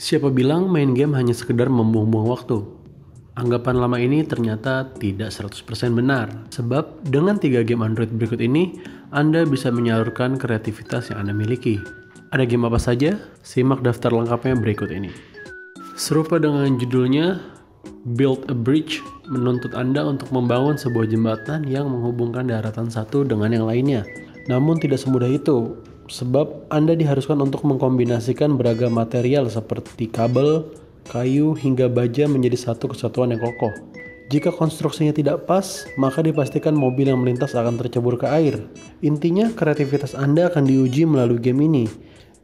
Siapa bilang main game hanya sekedar membuang-buang waktu? Anggapan lama ini ternyata tidak 100% benar. Sebab dengan tiga game Android berikut ini, Anda bisa menyalurkan kreativitas yang Anda miliki. Ada game apa saja? Simak daftar lengkapnya berikut ini. Serupa dengan judulnya, Build a Bridge menuntut Anda untuk membangun sebuah jembatan yang menghubungkan daratan satu dengan yang lainnya. Namun tidak semudah itu, sebab Anda diharuskan untuk mengkombinasikan beragam material seperti kabel, kayu, hingga baja menjadi satu kesatuan yang kokoh. Jika konstruksinya tidak pas, maka dipastikan mobil yang melintas akan tercebur ke air. Intinya, kreativitas Anda akan diuji melalui game ini.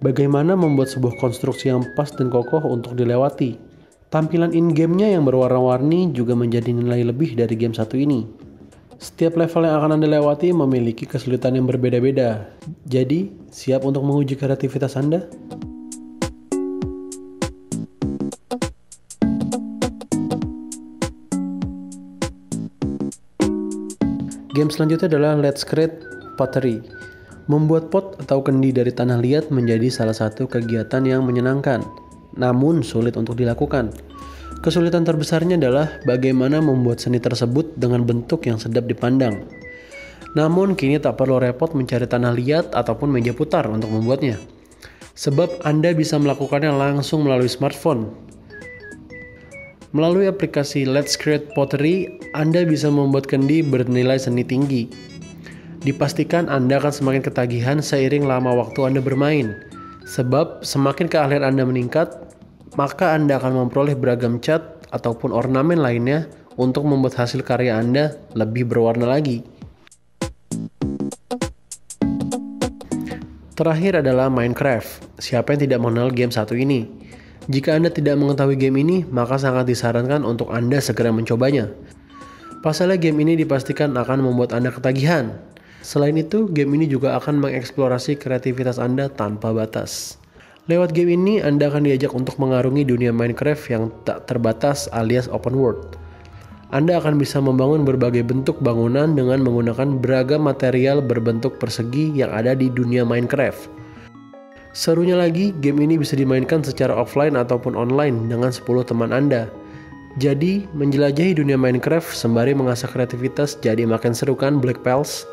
Bagaimana membuat sebuah konstruksi yang pas dan kokoh untuk dilewati. Tampilan in-game-nya yang berwarna-warni juga menjadi nilai lebih dari game satu ini. Setiap level yang akan Anda lewati memiliki kesulitan yang berbeda-beda. Jadi, siap untuk menguji kreativitas Anda? Game selanjutnya adalah Let's Create Pottery. Membuat pot atau kendi dari tanah liat menjadi salah satu kegiatan yang menyenangkan, namun sulit untuk dilakukan. Kesulitan terbesarnya adalah bagaimana membuat seni tersebut dengan bentuk yang sedap dipandang. Namun kini tak perlu repot mencari tanah liat ataupun meja putar untuk membuatnya. Sebab Anda bisa melakukannya langsung melalui smartphone. Melalui aplikasi Let's Create Pottery, Anda bisa membuat kendi bernilai seni tinggi. Dipastikan Anda akan semakin ketagihan seiring lama waktu Anda bermain. Sebab semakin keahlian Anda meningkat, maka Anda akan memperoleh beragam cat ataupun ornamen lainnya untuk membuat hasil karya Anda lebih berwarna lagi. Terakhir adalah Minecraft. Siapa yang tidak mengenal game satu ini? Jika Anda tidak mengetahui game ini, maka sangat disarankan untuk Anda segera mencobanya. Pasalnya game ini dipastikan akan membuat Anda ketagihan. Selain itu, game ini juga akan mengeksplorasi kreativitas Anda tanpa batas. Lewat game ini, Anda akan diajak untuk mengarungi dunia Minecraft yang tak terbatas alias open world. Anda akan bisa membangun berbagai bentuk bangunan dengan menggunakan beragam material berbentuk persegi yang ada di dunia Minecraft. Serunya lagi, game ini bisa dimainkan secara offline ataupun online dengan 10 teman Anda. Jadi, menjelajahi dunia Minecraft sembari mengasah kreativitas jadi makin seru kan Black Pals?